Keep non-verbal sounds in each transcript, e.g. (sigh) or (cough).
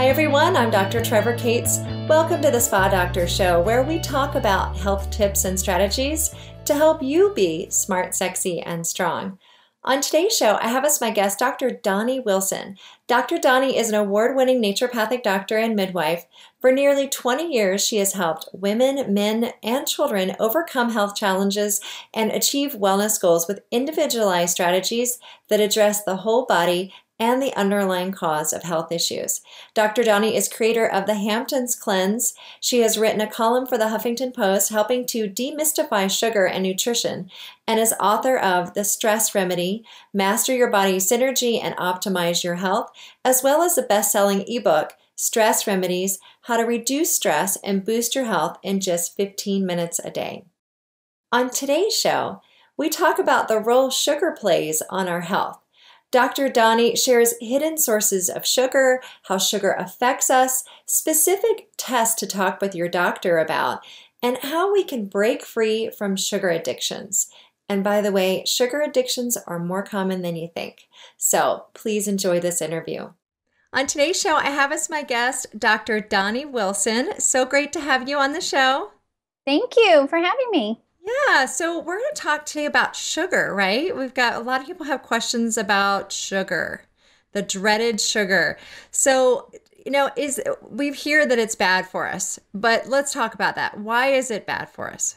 Hi, everyone. I'm Dr. Trevor Cates. Welcome to the Spa Doctor Show, where we talk about health tips and strategies to help you be smart, sexy, and strong. On today's show, I have as my guest Dr. Doni Wilson. Dr. Doni is an award winning naturopathic doctor and midwife. For nearly 20 years, she has helped women, men, and children overcome health challenges and achieve wellness goals with individualized strategies that address the whole body and the underlying cause of health issues. Dr. Doni is creator of the Hamptons Cleanse. She has written a column for the Huffington Post helping to demystify sugar and nutrition and is author of The Stress Remedy, Master Your Body Synergy and Optimize Your Health, as well as the best-selling ebook Stress Remedies: How to Reduce Stress and Boost Your Health in Just 15 Minutes a Day. On today's show, we talk about the role sugar plays on our health. Dr. Doni shares hidden sources of sugar, how sugar affects us, specific tests to talk with your doctor about, and how we can break free from sugar addictions. And by the way, sugar addictions are more common than you think. So please enjoy this interview. On today's show, I have as my guest Dr. Doni Wilson. So great to have you on the show. Thank you for having me. Yeah, so we're going to talk today about sugar, right? We've got a lot of people have questions about sugar, the dreaded sugar. So, you know, is we hear that it's bad for us, but let's talk about that. Why is it bad for us?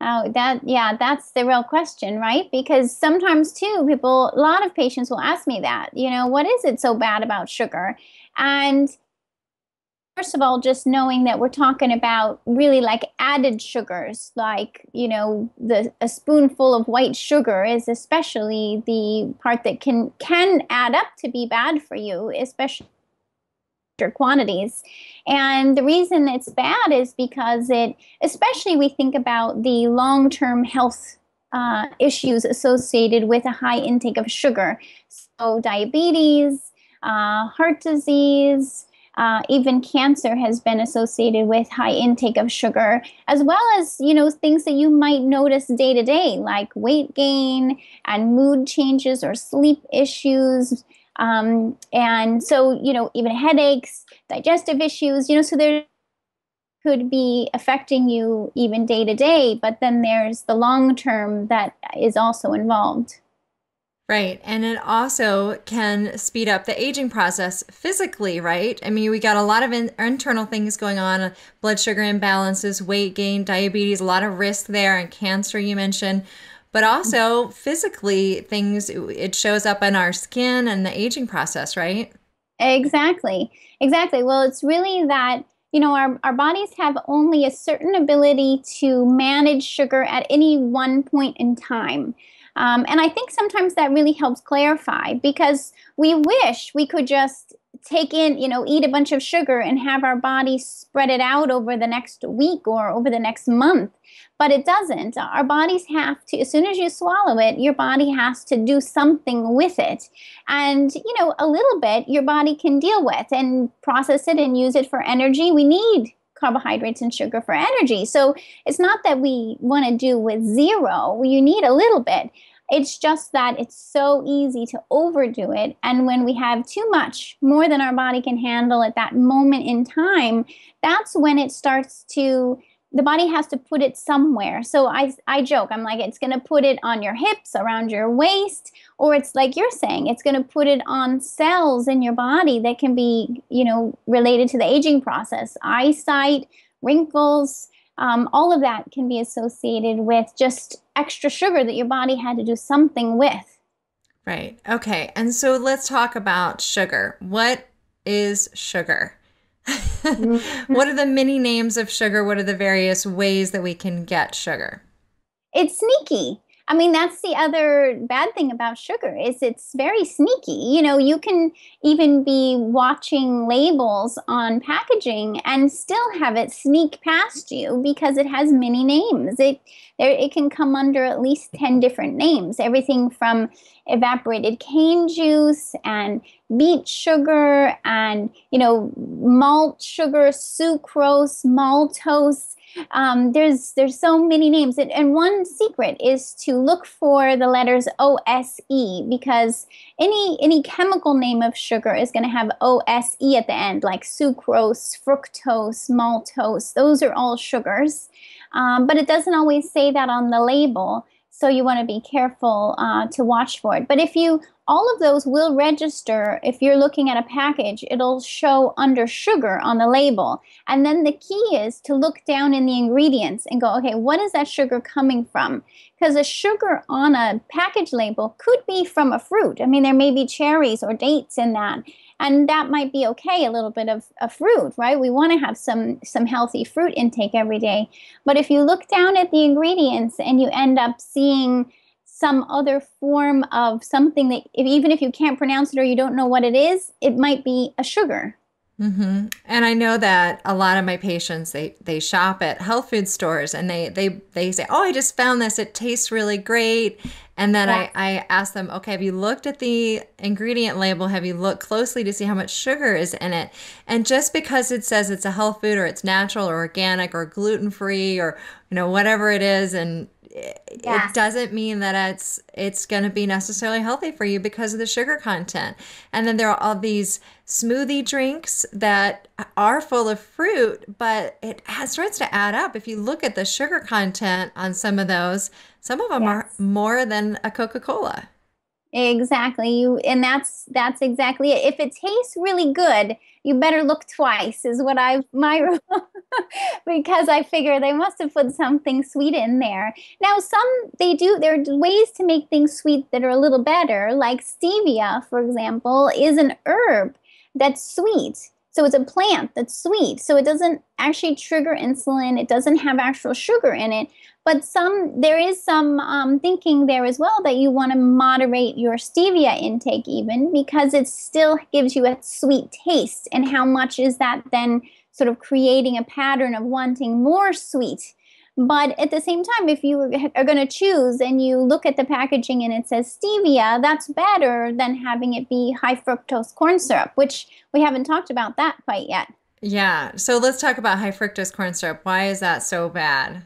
Oh, that yeah, that's the real question, right? Because sometimes too, people, a lot of patients will ask me that. You know, what is it so bad about sugar? And first of all, just knowing that we're talking about really like added sugars, like, you know, the a spoonful of white sugar is especially the part that can can add up to be bad for you, especially your quantities. And the reason it's bad is because it, especially we think about the long term health uh, issues associated with a high intake of sugar. So, diabetes, uh, heart disease, uh, even cancer has been associated with high intake of sugar, as well as you know things that you might notice day to day, like weight gain and mood changes or sleep issues, um, and so you know even headaches, digestive issues. You know, so there could be affecting you even day to day, but then there's the long term that is also involved. Right. And it also can speed up the aging process physically, right? I mean, we got a lot of in- internal things going on blood sugar imbalances, weight gain, diabetes, a lot of risk there, and cancer, you mentioned. But also physically, things, it shows up in our skin and the aging process, right? Exactly. Exactly. Well, it's really that you know, our, our bodies have only a certain ability to manage sugar at any one point in time. Um, and I think sometimes that really helps clarify because we wish we could just take in, you know, eat a bunch of sugar and have our body spread it out over the next week or over the next month. But it doesn't. Our bodies have to, as soon as you swallow it, your body has to do something with it. And, you know, a little bit your body can deal with and process it and use it for energy. We need carbohydrates and sugar for energy. So it's not that we want to do with zero, you need a little bit. It's just that it's so easy to overdo it. And when we have too much, more than our body can handle at that moment in time, that's when it starts to the body has to put it somewhere. So I, I joke, I'm like, it's going to put it on your hips, around your waist, or it's like you're saying, it's going to put it on cells in your body that can be, you know, related to the aging process, eyesight, wrinkles, um, all of that can be associated with just extra sugar that your body had to do something with. Right. Okay. And so let's talk about sugar. What is sugar? (laughs) What are the many names of sugar? What are the various ways that we can get sugar? It's sneaky. I mean, that's the other bad thing about sugar is it's very sneaky. You know, you can even be watching labels on packaging and still have it sneak past you because it has many names. It there it can come under at least 10 different names. Everything from evaporated cane juice and beet sugar and, you know, malt sugar, sucrose, maltose Um, there's there's so many names, and, and one secret is to look for the letters OSE because any any chemical name of sugar is going to have OSE at the end, like sucrose, fructose, maltose. Those are all sugars, um, but it doesn't always say that on the label. So you want to be careful uh, to watch for it. But if you all of those will register if you're looking at a package it'll show under sugar on the label. And then the key is to look down in the ingredients and go okay what is that sugar coming from? Because a sugar on a package label could be from a fruit. I mean there may be cherries or dates in that and that might be okay a little bit of, a fruit right? We want to have some some healthy fruit intake every day. But if you look down at the ingredients and you end up seeing some other form of something that if, even if you can't pronounce it or you don't know what it is it might be a sugar mm-hmm. and i know that a lot of my patients they they shop at health food stores and they they they say oh i just found this it tastes really great and then yeah. I, I ask them okay have you looked at the ingredient label have you looked closely to see how much sugar is in it and just because it says it's a health food or it's natural or organic or gluten free or you know whatever it is and it doesn't mean that it's it's going to be necessarily healthy for you because of the sugar content. And then there are all these smoothie drinks that are full of fruit, but it starts to add up. If you look at the sugar content on some of those, some of them yes. are more than a Coca-Cola. Exactly. You and that's that's exactly it. If it tastes really good, you better look twice is what I my rule (laughs) because I figure they must have put something sweet in there. Now some they do there are ways to make things sweet that are a little better, like stevia, for example, is an herb that's sweet. So it's a plant that's sweet. So it doesn't actually trigger insulin. It doesn't have actual sugar in it, but some there is some um, thinking there as well that you want to moderate your stevia intake even because it still gives you a sweet taste and how much is that then sort of creating a pattern of wanting more sweet but at the same time if you are going to choose and you look at the packaging and it says stevia that's better than having it be high fructose corn syrup which we haven't talked about that quite yet. Yeah so let's talk about high fructose corn syrup. Why is that so bad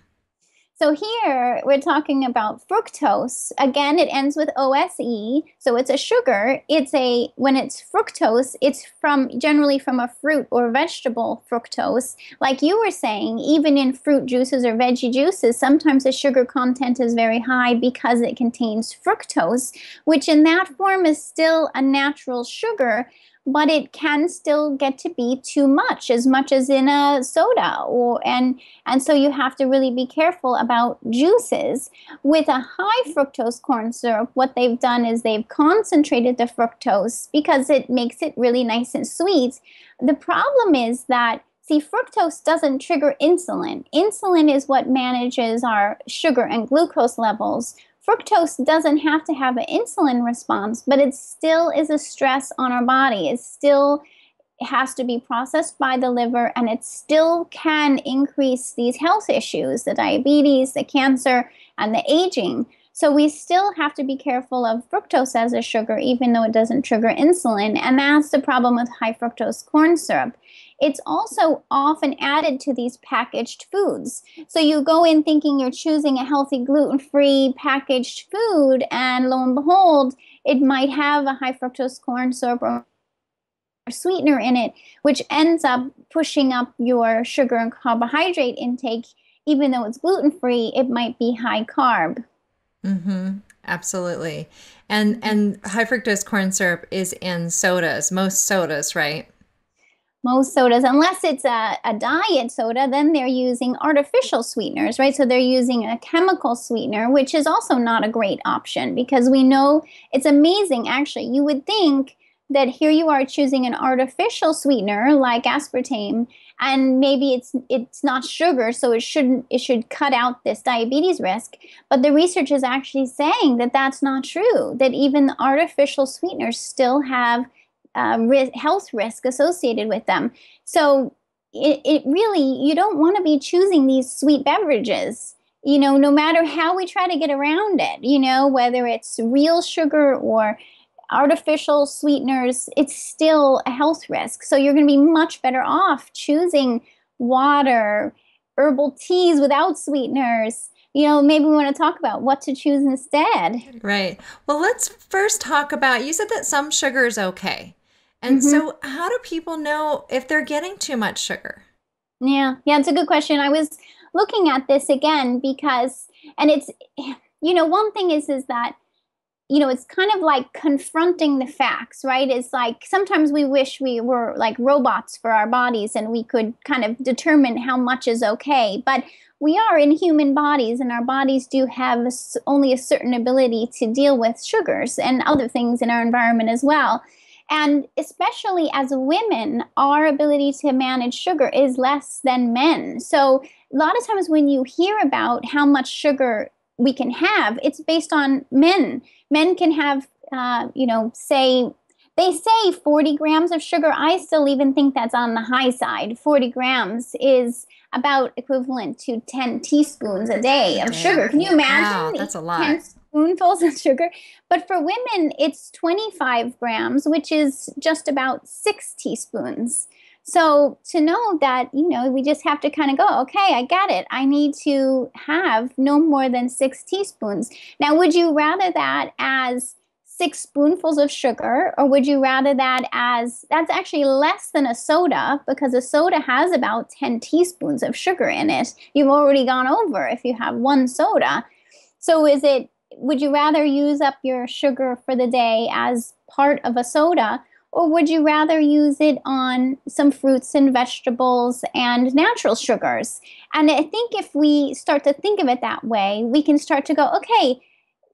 so here we're talking about fructose. Again, it ends with OSE, so it's a sugar. It's a when it's fructose, it's from generally from a fruit or vegetable fructose. Like you were saying, even in fruit juices or veggie juices, sometimes the sugar content is very high because it contains fructose, which in that form is still a natural sugar, but it can still get to be too much as much as in a soda or and and so you have to really be careful about juices with a high fructose corn syrup what they've done is they've concentrated the fructose because it makes it really nice and sweet the problem is that See, fructose doesn't trigger insulin. Insulin is what manages our sugar and glucose levels, fructose doesn't have to have an insulin response, but it still is a stress on our body. It still has to be processed by the liver and it still can increase these health issues the diabetes, the cancer, and the aging. So we still have to be careful of fructose as a sugar, even though it doesn't trigger insulin. And that's the problem with high fructose corn syrup. It's also often added to these packaged foods. So you go in thinking you're choosing a healthy gluten free packaged food, and lo and behold, it might have a high fructose corn syrup or sweetener in it, which ends up pushing up your sugar and carbohydrate intake. Even though it's gluten free, it might be high carb. Mm-hmm. Absolutely. And and high fructose corn syrup is in sodas, most sodas, right? Most sodas, unless it's a, a diet soda, then they're using artificial sweeteners, right? So they're using a chemical sweetener, which is also not a great option because we know it's amazing, actually. You would think that here you are choosing an artificial sweetener like aspartame and maybe it's it's not sugar so it shouldn't it should cut out this diabetes risk but the research is actually saying that that's not true that even artificial sweeteners still have uh, health risk associated with them. So it, it really, you don't want to be choosing these sweet beverages, you know, no matter how we try to get around it, you know, whether it's real sugar or artificial sweeteners, it's still a health risk. So you're going to be much better off choosing water, herbal teas without sweeteners. You know, maybe we want to talk about what to choose instead. Right. Well, let's first talk about you said that some sugar is okay. And mm-hmm. so, how do people know if they're getting too much sugar? Yeah, yeah, it's a good question. I was looking at this again because, and it's, you know, one thing is is that you know, it's kind of like confronting the facts, right? It's like sometimes we wish we were like robots for our bodies and we could kind of determine how much is okay. But we are in human bodies and our bodies do have only a certain ability to deal with sugars and other things in our environment as well. And especially as women, our ability to manage sugar is less than men. So, a lot of times when you hear about how much sugar we can have, it's based on men. Men can have, uh, you know, say, they say 40 grams of sugar. I still even think that's on the high side. 40 grams is about equivalent to 10 teaspoons a day of sugar. Can you imagine? Wow, that's a lot. 10 spoonfuls of sugar. But for women, it's 25 grams, which is just about six teaspoons. So to know that, you know, we just have to kind of go, okay, I get it. I need to have no more than six teaspoons. Now, would you rather that as six spoonfuls of sugar, or would you rather that as that's actually less than a soda because a soda has about 10 teaspoons of sugar in it? You've already gone over if you have one soda. So is it would you rather use up your sugar for the day as part of a soda or would you rather use it on some fruits and vegetables and natural sugars? And I think if we start to think of it that way, we can start to go, okay,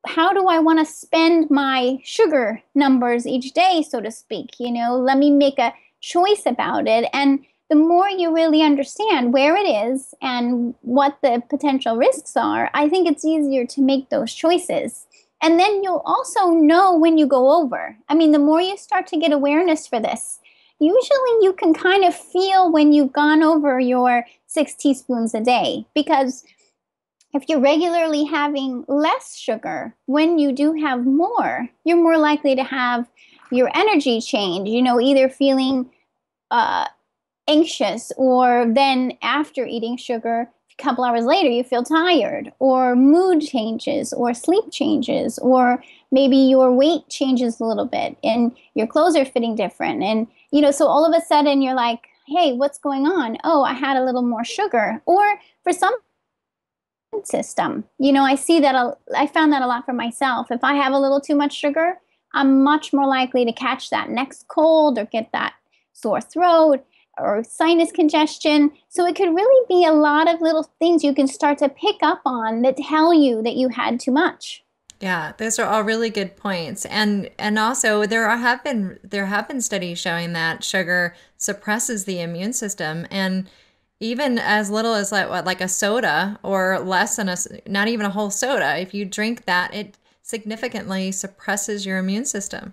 how do I want to spend my sugar numbers each day, so to speak? You know, let me make a choice about it. And the more you really understand where it is and what the potential risks are, I think it's easier to make those choices. And then you'll also know when you go over. I mean, the more you start to get awareness for this, usually you can kind of feel when you've gone over your six teaspoons a day because if you're regularly having less sugar, when you do have more, you're more likely to have your energy change, you know, either feeling uh, anxious or then after eating sugar, a couple hours later you feel tired or mood changes or sleep changes or maybe your weight changes a little bit and your clothes are fitting different and you know so all of a sudden you're like hey what's going on? Oh i had a little more sugar. Or for some system you know i see that a, i found that a lot for myself. If i have a little too much sugar i'm much more likely to catch that next cold or get that sore throat or sinus congestion. So it could really be a lot of little things you can start to pick up on that tell you that you had too much. Yeah, those are all really good points. And and also there are, have been there have been studies showing that sugar suppresses the immune system and even as little as like what, like a soda or less than a not even a whole soda if you drink that it significantly suppresses your immune system.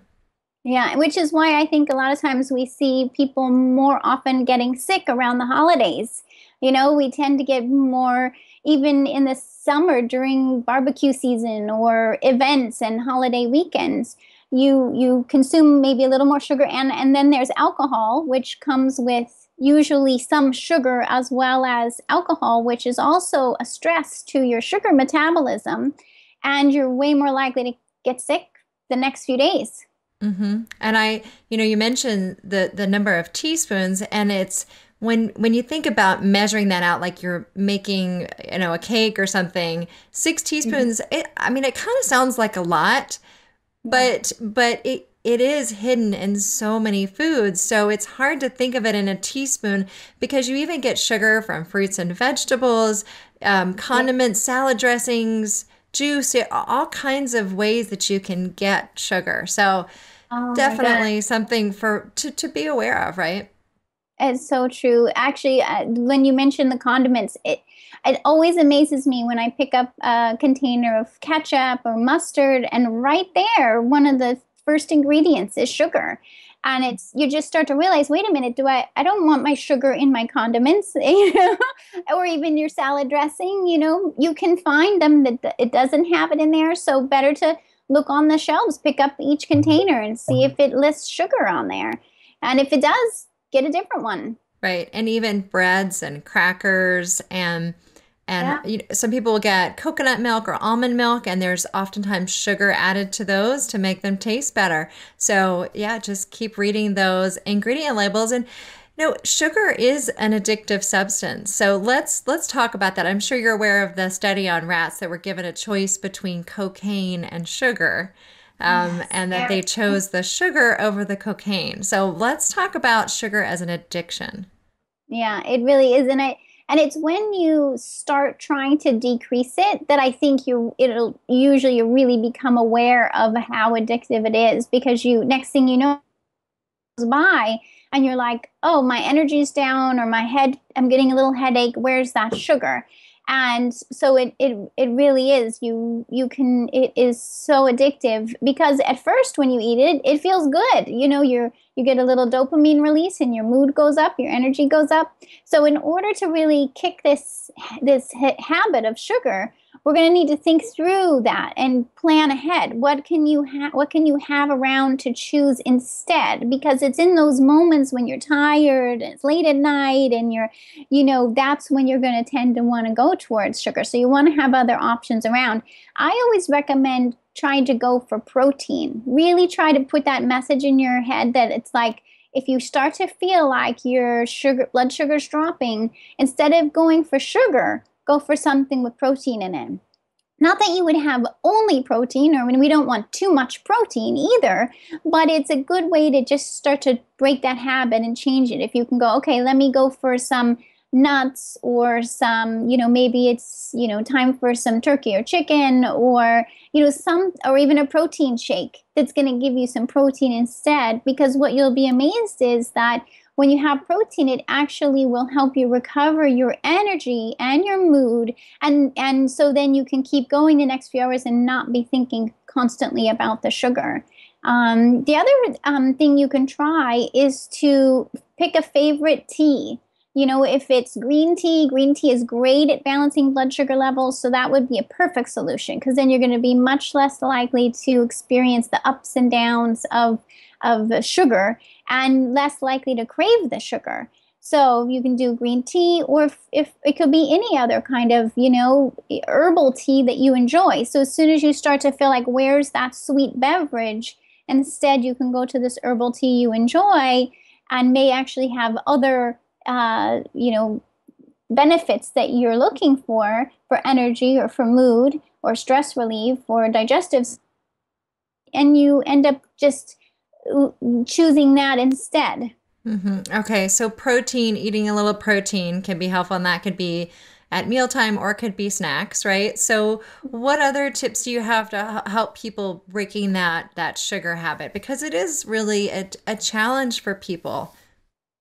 Yeah, which is why I think a lot of times we see people more often getting sick around the holidays. You know, we tend to get more even in the summer during barbecue season or events and holiday weekends. You you consume maybe a little more sugar and and then there's alcohol which comes with usually some sugar as well as alcohol which is also a stress to your sugar metabolism and you're way more likely to get sick the next few days. Mm-hmm. And I, you know, you mentioned the the number of teaspoons, and it's when when you think about measuring that out, like you're making, you know, a cake or something. Six mm-hmm. teaspoons. Mm-hmm. It, I mean, it kind of sounds like a lot, but but it it is hidden in so many foods. So it's hard to think of it in a teaspoon because you even get sugar from fruits and vegetables, um, condiments, salad dressings juice, all kinds of ways that you can get sugar. So oh definitely something for to, to be aware of, right? It's so true. Actually, uh, when you mentioned the condiments, it it always amazes me when I pick up a container of ketchup or mustard, and right there, one of the first ingredients is sugar and it's you just start to realize wait a minute do i i don't want my sugar in my condiments (laughs) you know or even your salad dressing you know you can find them that it doesn't have it in there so better to look on the shelves pick up each mm-hmm. container and see if it lists sugar on there and if it does get a different one Right. And even breads and crackers and and yeah. you know, some people will get coconut milk or almond milk, and there's oftentimes sugar added to those to make them taste better. So, yeah, just keep reading those ingredient labels. And you know, sugar is an addictive substance. So let's let's talk about that. I'm sure you're aware of the study on rats that were given a choice between cocaine and sugar. Um, yes, and that they chose the sugar over the cocaine. So let's talk about sugar as an addiction. Yeah, it really is. And I and it's when you start trying to decrease it that I think you it'll usually really become aware of how addictive it is because you next thing you know goes by and you're like, "Oh, my energy's down or my head I'm getting a little headache. Where's that sugar?" And so it, it it really is. You you can it is so addictive because at first when you eat it it feels good. You know you're you get a little dopamine release and your mood goes up your energy goes up. So in order to really kick this this habit of sugar we're going to need to think through that and plan ahead. What can you have what can you have around to choose instead? Because it's in those moments when you're tired and it's late at night and you're you know that's when you're going to tend to want to go towards sugar. So you want to have other options around. I always recommend trying to go for protein. Really try to put that message in your head that it's like if you start to feel like your sugar blood sugar's dropping instead of going for sugar go for something with protein in it. Not that you would have only protein, or I mean, we don't want too much protein either, but it's a good way to just start to break that habit and change it. If you can go, okay, let me go for some nuts or some, you know, maybe it's, you know, time for some turkey or chicken or, you know, some, or even a protein shake that's going to give you some protein instead. Because what you'll be amazed is that when you have protein, it actually will help you recover your energy and your mood. And, and so then you can keep going the next few hours and not be thinking constantly about the sugar. Um, the other um, thing you can try is to pick a favorite tea. You know, if it's green tea, green tea is great at balancing blood sugar levels. So that would be a perfect solution because then you're going to be much less likely to experience the ups and downs of, of sugar and less likely to crave the sugar. So you can do green tea, or if, if, it could be any other kind of, you know, herbal tea that you enjoy. So as soon as you start to feel like, where's that sweet beverage? Instead, you can go to this herbal tea you enjoy and may actually have other, uh, you know, benefits that you're looking for for energy or for mood or stress relief or digestive. And you end up just choosing that instead. Mm-hmm. Okay, so protein, eating a little protein can be helpful, and that could be at mealtime or could be snacks, right? So, what other tips do you have to help people breaking that that sugar habit? Because it is really a, a challenge for people.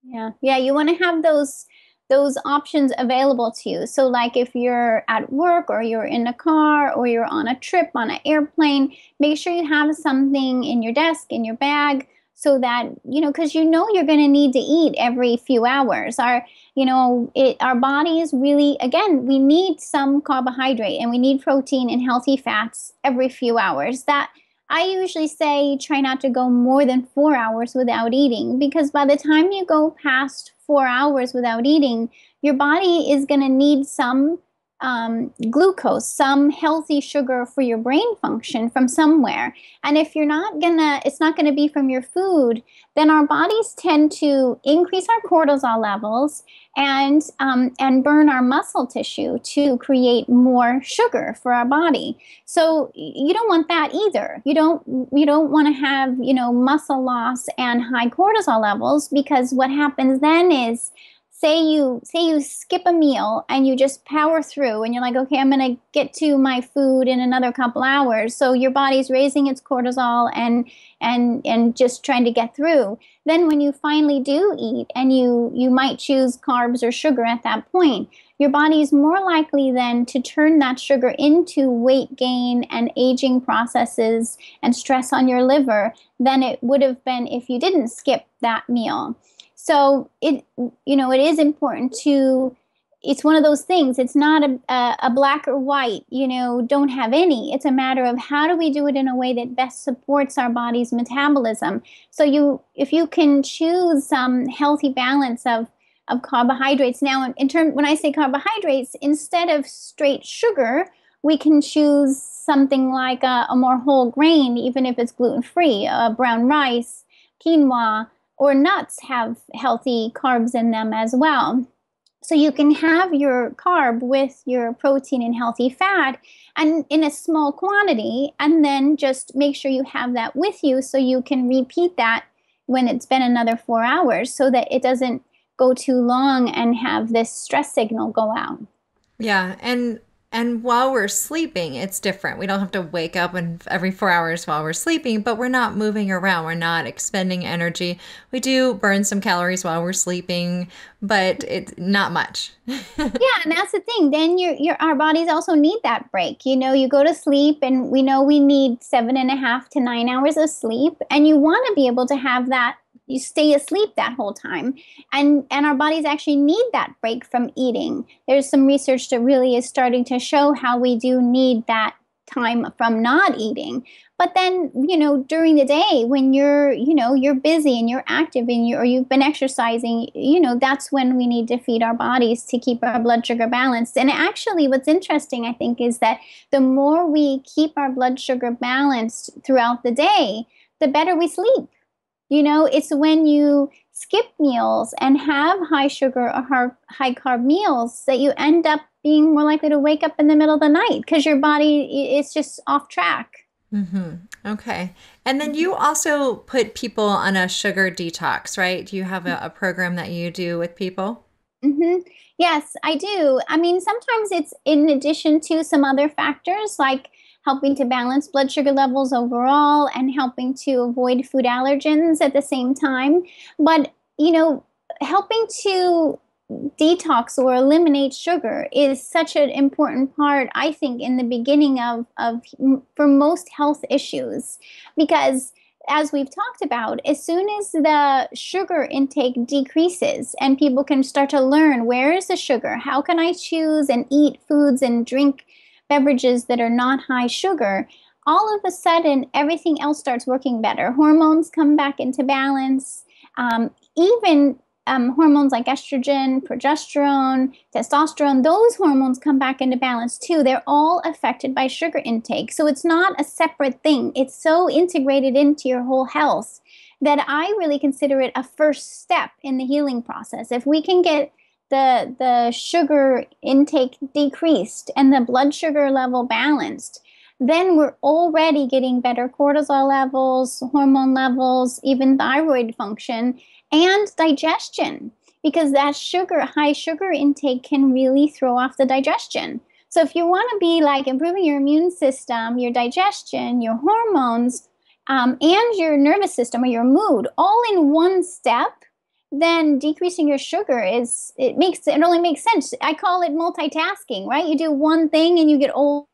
Yeah, yeah, you want to have those those options available to you. So, like if you're at work or you're in a car or you're on a trip on an airplane, make sure you have something in your desk, in your bag, so that you know, because you know you're going to need to eat every few hours. Our, you know, it, our bodies really, again, we need some carbohydrate and we need protein and healthy fats every few hours. That I usually say try not to go more than four hours without eating because by the time you go past four hours without eating, your body is going to need some um, glucose, some healthy sugar for your brain function from somewhere. And if you're not gonna, it's not gonna be from your food, then our bodies tend to increase our cortisol levels and um, and burn our muscle tissue to create more sugar for our body. So you don't want that either. You don't you don't want to have you know muscle loss and high cortisol levels because what happens then is say you say you skip a meal and you just power through and you're like okay i'm going to get to my food in another couple hours. So your body's raising its cortisol and and and just trying to get through. Then when you finally do eat and you you might choose carbs or sugar at that point your body is more likely then to turn that sugar into weight gain and aging processes and stress on your liver than it would have been if you didn't skip that meal so it you know it is important to it's one of those things it's not a, a, a, black or white you know don't have any it's a matter of how do we do it in a way that best supports our body's metabolism so you if you can choose some healthy balance of of carbohydrates. Now, in, in term, when I say carbohydrates, instead of straight sugar, we can choose something like a, a more whole grain, even if it's gluten free, uh, brown rice, quinoa, or nuts have healthy carbs in them as well. So you can have your carb with your protein and healthy fat and in a small quantity, and then just make sure you have that with you so you can repeat that when it's been another four hours so that it doesn't go too long and have this stress signal go out. Yeah. And and while we're sleeping, it's different. We don't have to wake up and every four hours while we're sleeping, but we're not moving around. We're not expending energy. We do burn some calories while we're sleeping, but it's not much. (laughs) yeah, and that's the thing. Then your your our bodies also need that break. You know, you go to sleep, and we know we need seven and a half to nine hours of sleep, and you want to be able to have that you stay asleep that whole time. And and our bodies actually need that break from eating. There's some research that really is starting to show how we do need that time from not eating. But then you know during the day when you're you know you're busy and you're active and you or you've been exercising you know that's when we need to feed our bodies to keep our blood sugar balanced. And actually what's interesting i think is that the more we keep our blood sugar balanced throughout the day the better we sleep you know, it's when you skip meals and have high sugar or high carb meals that you end up being more likely to wake up in the middle of the night because your body is just off track. Mm-hmm. Okay. And then you also put people on a sugar detox, right? Do you have a, a program that you do with people? Mm-hmm. Yes, I do. I mean, sometimes it's in addition to some other factors like helping to balance blood sugar levels overall and helping to avoid food allergens at the same time. But, you know, helping to detox or eliminate sugar is such an important part i think in the beginning of, of for most health issues because as we've talked about, as soon as the sugar intake decreases and people can start to learn where is the sugar, how can I choose and eat foods and drink beverages that are not high sugar, all of a sudden everything else starts working better. Hormones come back into balance. Um, even um, hormones like estrogen, progesterone, testosterone, those hormones come back into balance too. They're all affected by sugar intake. So it's not a separate thing, it's so integrated into your whole health that I really consider it a first step in the healing process. If we can get the the sugar intake decreased and the blood sugar level balanced then we're already getting better cortisol levels hormone levels even thyroid function and digestion because that sugar high sugar intake can really throw off the digestion. So if you want to be like improving your immune system your digestion your hormones um, and your nervous system or your mood all in one step then decreasing your sugar is it makes it only makes sense. I call it multitasking, right? You do one thing and you get old.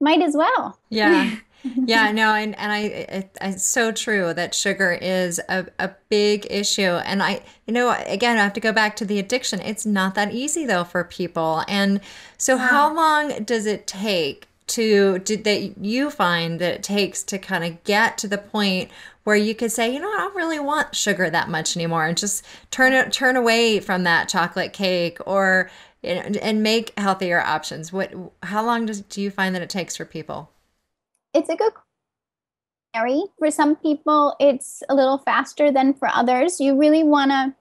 Might as well. Yeah. (laughs) yeah, no, and, and I, it, it's so true that sugar is a, a big issue. And I, you know, again, I have to go back to the addiction. It's not that easy though for people. And so, yeah. how long does it take to that you find that it takes to kind of get to the point where you could say, you know, I don't really want sugar that much anymore, and just turn it turn away from that chocolate cake, or and make healthier options. What? How long does do you find that it takes for people? It's a good vary. for some people it's a little faster than for others you really want to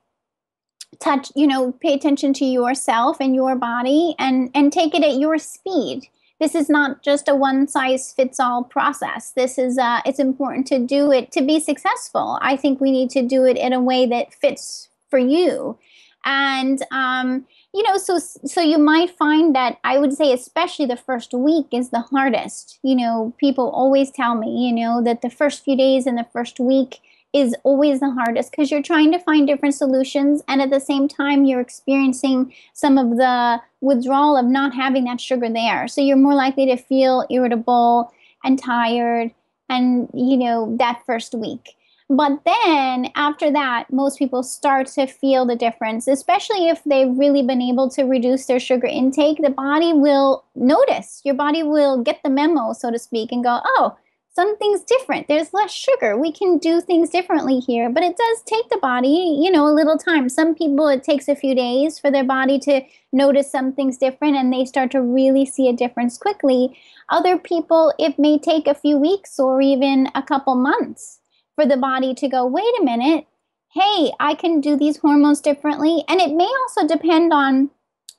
touch you know pay attention to yourself and your body and and take it at your speed this is not just a one size fits all process. This is uh, it's important to do it to be successful. I think we need to do it in a way that fits for you, and um, you know, so so you might find that I would say especially the first week is the hardest. You know, people always tell me, you know, that the first few days and the first week is always the hardest because you're trying to find different solutions and at the same time you're experiencing some of the withdrawal of not having that sugar there. So you're more likely to feel irritable and tired and you know that first week. But then after that most people start to feel the difference especially if they've really been able to reduce their sugar intake. The body will notice. Your body will get the memo so to speak and go oh something's different. There's less sugar. We can do things differently here, but it does take the body, you know, a little time. Some people, it takes a few days for their body to notice something's different and they start to really see a difference quickly. Other people, it may take a few weeks or even a couple months for the body to go, wait a minute, hey, I can do these hormones differently. And it may also depend on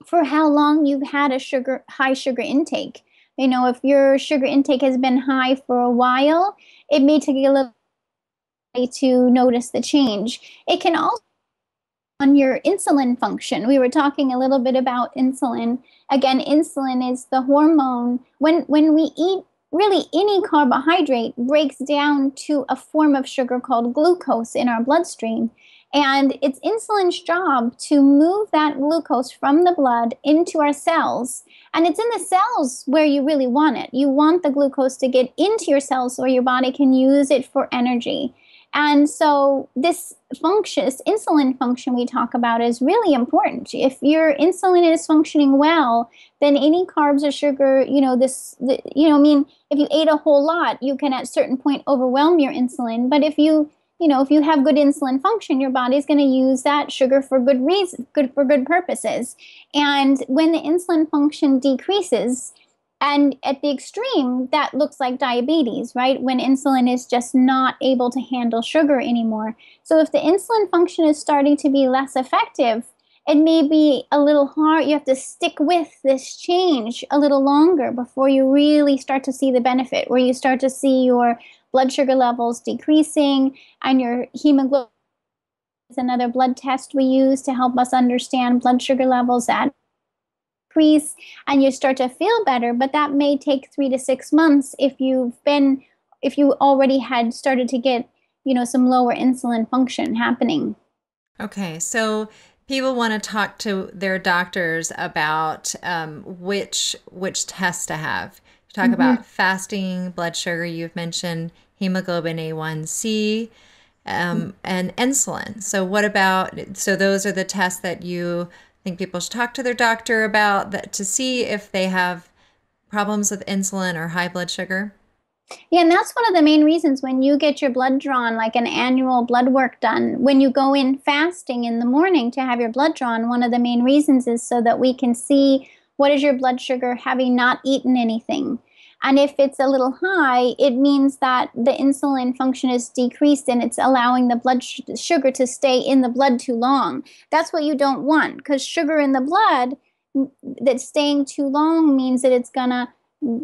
for how long you've had a sugar high sugar intake. You know, if your sugar intake has been high for a while, it may take a little to notice the change. It can also on your insulin function. We were talking a little bit about insulin. Again, insulin is the hormone when when we eat really any carbohydrate breaks down to a form of sugar called glucose in our bloodstream. And it's insulin's job to move that glucose from the blood into our cells. And it's in the cells where you really want it. You want the glucose to get into your cells so your body can use it for energy. And so this function, this insulin function we talk about is really important. If your insulin is functioning well, then any carbs or sugar, you know, this, the, you know, I mean, if you ate a whole lot, you can at certain point overwhelm your insulin. But if you you know, if you have good insulin function, your body's going to use that sugar for good reason, good for good purposes. And when the insulin function decreases, and at the extreme, that looks like diabetes, right? When insulin is just not able to handle sugar anymore. So if the insulin function is starting to be less effective, it may be a little hard. You have to stick with this change a little longer before you really start to see the benefit, where you start to see your blood sugar levels decreasing, and your hemoglobin is another blood test we use to help us understand blood sugar levels that increase and you start to feel better but that may take three to six months if you've been if you already had started to get you know some lower insulin function happening. Okay so people want to talk to their doctors about um, which which tests to have talk mm-hmm. about fasting blood sugar. You've mentioned hemoglobin A1C um, mm-hmm. and insulin. So, what about? So, those are the tests that you think people should talk to their doctor about that to see if they have problems with insulin or high blood sugar. Yeah, and that's one of the main reasons when you get your blood drawn, like an annual blood work done, when you go in fasting in the morning to have your blood drawn, one of the main reasons is so that we can see what is your blood sugar having not eaten anything? And if it's a little high, it means that the insulin function is decreased and it's allowing the blood sh- sugar to stay in the blood too long. That's what you don't want because sugar in the blood that's staying too long means that it's going to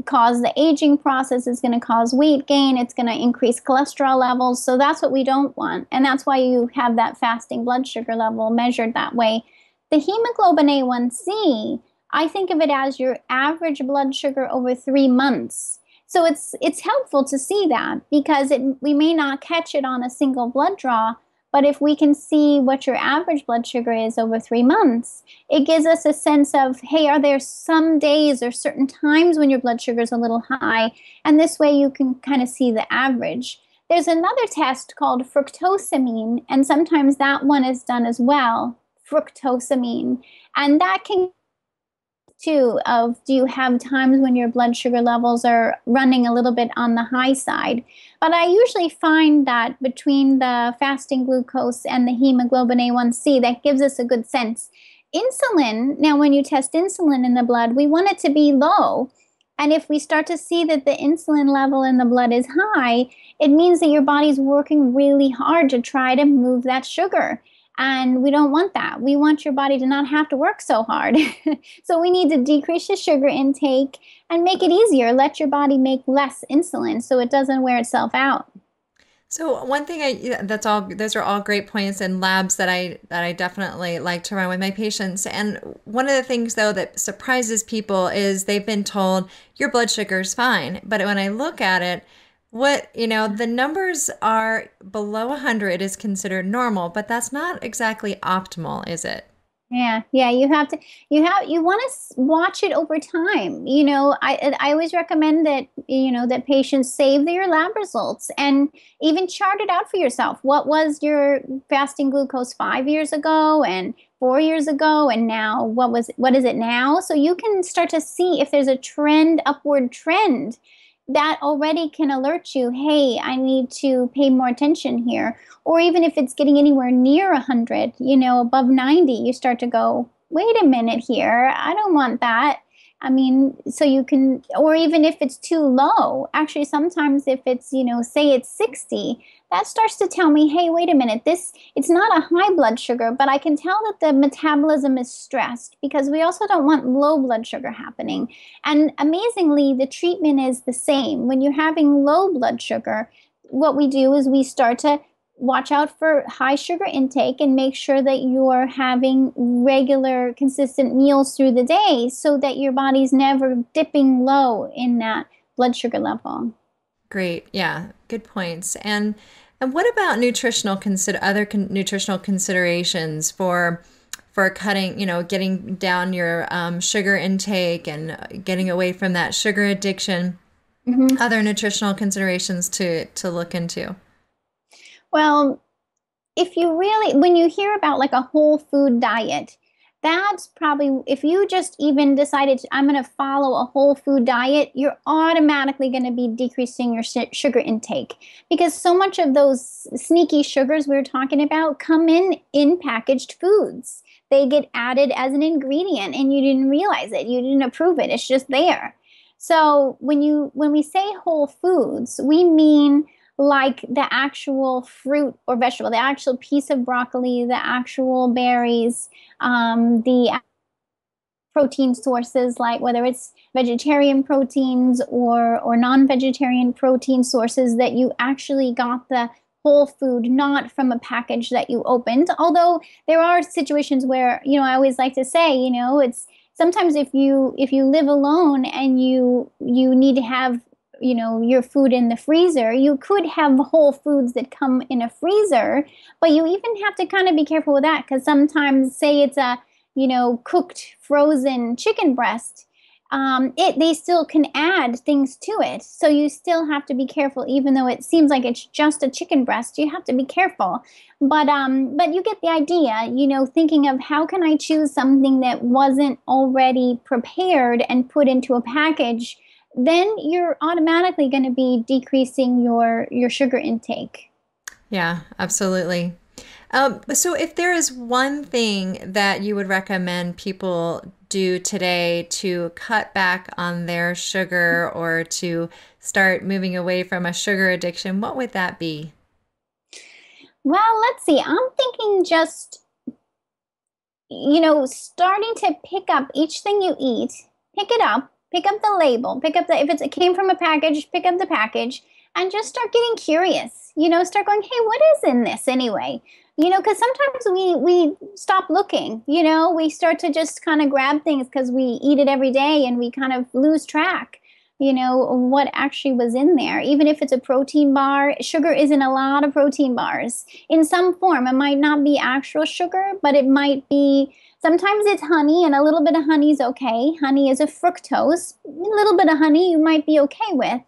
cause the aging process, it's going to cause weight gain, it's going to increase cholesterol levels. So that's what we don't want. And that's why you have that fasting blood sugar level measured that way. The hemoglobin A1C I think of it as your average blood sugar over three months. So it's it's helpful to see that because it, we may not catch it on a single blood draw, but if we can see what your average blood sugar is over three months, it gives us a sense of, hey, are there some days or certain times when your blood sugar is a little high? And this way you can kind of see the average. There's another test called fructosamine, and sometimes that one is done as well, fructosamine. And that can too of do you have times when your blood sugar levels are running a little bit on the high side? But i usually find that between the fasting glucose and the hemoglobin a1c that gives us a good sense. Insulin now when you test insulin in the blood we want it to be low. And if we start to see that the insulin level in the blood is high it means that your body's working really hard to try to move that sugar and we don't want that. We want your body to not have to work so hard. (laughs) so we need to decrease your sugar intake and make it easier. Let your body make less insulin so it doesn't wear itself out. So one thing I that's all those are all great points and labs that I that I definitely like to run with my patients. And one of the things though that surprises people is they've been told your blood sugar is fine, but when I look at it, what you know the numbers are below 100 is considered normal but that's not exactly optimal is it? Yeah yeah you have to you have you want to watch it over time you know i i always recommend that you know that patients save their lab results and even chart it out for yourself. What was your fasting glucose five years ago and four years ago and now what was what is it now? So you can start to see if there's a trend upward trend that already can alert you hey i need to pay more attention here. Or even if it's getting anywhere near 100 you know above 90 you start to go wait a minute here. I don't want that I mean, so you can, or even if it's too low, actually, sometimes if it's, you know, say it's 60, that starts to tell me, hey, wait a minute, this, it's not a high blood sugar, but I can tell that the metabolism is stressed because we also don't want low blood sugar happening. And amazingly, the treatment is the same. When you're having low blood sugar, what we do is we start to watch out for high sugar intake and make sure that you're having regular, consistent meals through the day so that your body's never dipping low in that blood sugar level. Great. Yeah, good points. And and what about nutritional consider other con- nutritional considerations for for cutting, you know, getting down your um, sugar intake and getting away from that sugar addiction? Mm-hmm. Other nutritional considerations to to look into. Well, if you really, when you hear about like a whole food diet, that's probably, if you just even decided, I'm going to follow a whole food diet, you're automatically going to be decreasing your sh- sugar intake because so much of those sneaky sugars we were talking about come in in packaged foods. They get added as an ingredient and you didn't realize it, you didn't approve it, it's just there. So when you when we say whole foods, we mean like the actual fruit or vegetable, the actual piece of broccoli, the actual berries, um, the protein sources, like whether it's vegetarian proteins or, or non vegetarian protein sources, that you actually got the whole food, not from a package that you opened. Although there are situations where, you know, I always like to say, you know, it's sometimes if you if you live alone and you you need to have you know your food in the freezer you could have whole foods that come in a freezer but you even have to kind of be careful with that because sometimes say it's a you know cooked frozen chicken breast um, it they still can add things to it. So you still have to be careful even though it seems like it's just a chicken breast you have to be careful. But um but you get the idea you know thinking of how can i choose something that wasn't already prepared and put into a package then you're automatically going to be decreasing your your sugar intake. Yeah, absolutely. Um, so, if there is one thing that you would recommend people do today to cut back on their sugar or to start moving away from a sugar addiction, what would that be? Well, let's see. I'm thinking just, you know, starting to pick up each thing you eat, pick it up, pick up the label, pick up the, if it came from a package, pick up the package and just start getting curious. You know, start going, hey, what is in this anyway? You know, because sometimes we we stop looking. You know, we start to just kind of grab things because we eat it every day and we kind of lose track. You know what actually was in there. Even if it's a protein bar, sugar is in a lot of protein bars in some form. It might not be actual sugar, but it might be Sometimes it's honey, and a little bit of honey is okay. Honey is a fructose. A little bit of honey you might be okay with,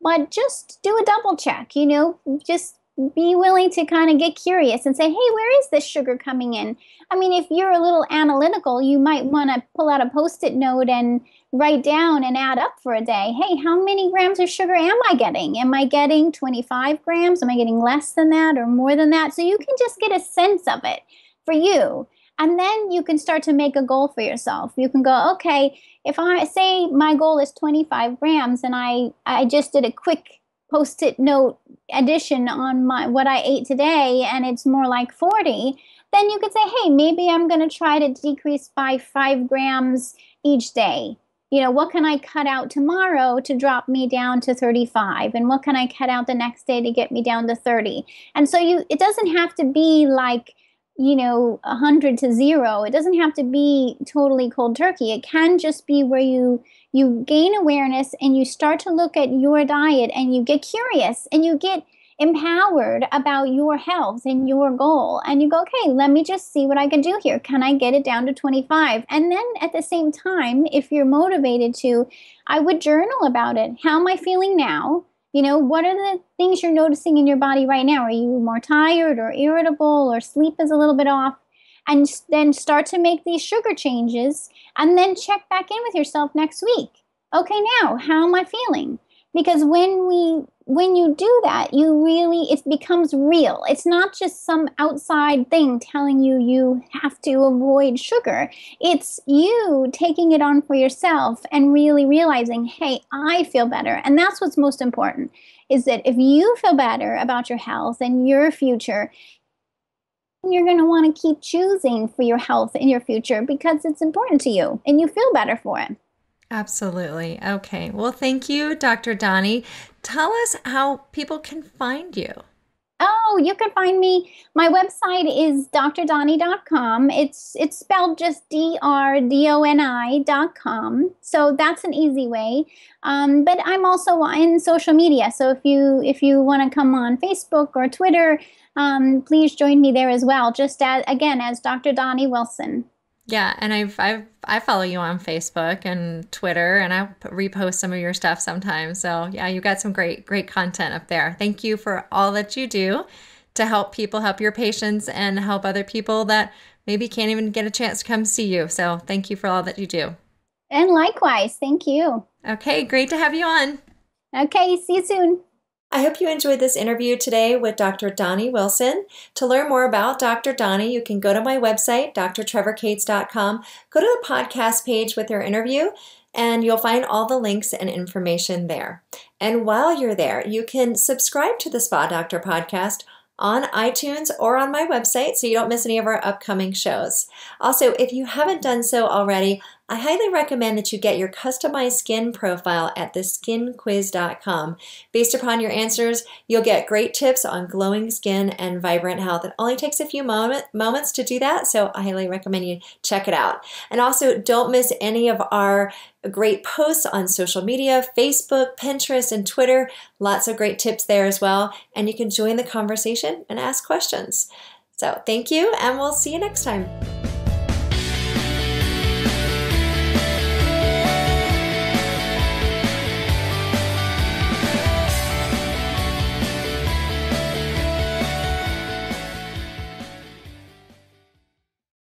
but just do a double check, you know, just be willing to kind of get curious and say, hey, where is this sugar coming in? I mean, if you're a little analytical, you might want to pull out a post it note and write down and add up for a day. Hey, how many grams of sugar am I getting? Am I getting 25 grams? Am I getting less than that or more than that? So you can just get a sense of it for you. And then you can start to make a goal for yourself. You can go, okay, if I say my goal is 25 grams and I, I just did a quick post-it note addition on my what I ate today and it's more like 40, then you could say, hey, maybe I'm going to try to decrease by five grams each day. You know, what can I cut out tomorrow to drop me down to 35? And what can I cut out the next day to get me down to 30? And so you, it doesn't have to be like, you know, 100 to 0. It doesn't have to be totally cold turkey. It can just be where you you gain awareness and you start to look at your diet and you get curious and you get empowered about your health and your goal. And you go okay let me just see what i can do here. Can i get it down to 25 and then at the same time if you're motivated to i would journal about it. How am i feeling now you know, what are the things you're noticing in your body right now? Are you more tired or irritable or sleep is a little bit off? And then start to make these sugar changes and then check back in with yourself next week. Okay, now, how am I feeling? because when we when you do that you really it becomes real. It's not just some outside thing telling you you have to avoid sugar. It's you taking it on for yourself and really realizing hey i feel better. And that's what's most important is that if you feel better about your health and your future you're going to want to keep choosing for your health in your future because it's important to you and you feel better for it Absolutely. Okay. Well, thank you, Dr. Doni. Tell us how people can find you. Oh, you can find me. My website is drdoni.com. It's it's spelled just D R D O N I.com. So that's an easy way. Um, but I'm also in social media. So if you if you want to come on Facebook or Twitter, um, please join me there as well. Just as, again as Dr. Doni Wilson. Yeah, and I've I've I follow you on Facebook and Twitter, and I repost some of your stuff sometimes. So yeah, you got some great great content up there. Thank you for all that you do to help people, help your patients, and help other people that maybe can't even get a chance to come see you. So thank you for all that you do. And likewise, thank you. Okay, great to have you on. Okay, see you soon. I hope you enjoyed this interview today with Dr. Doni Wilson. To learn more about Dr. Doni, you can go to my website, drtrevorcates.com, go to the podcast page with her interview, and you'll find all the links and information there. And while you're there, you can subscribe to the Spa Doctor podcast on iTunes or on my website so you don't miss any of our upcoming shows. Also, if you haven't done so already, I highly recommend that you get your customized skin profile at theskinquiz.com. Based upon your answers, you'll get great tips on glowing skin and vibrant health. It only takes a few moment, moments to do that, so I highly recommend you check it out. And also, don't miss any of our great posts on social media Facebook, Pinterest, and Twitter. Lots of great tips there as well. And you can join the conversation and ask questions. So, thank you, and we'll see you next time.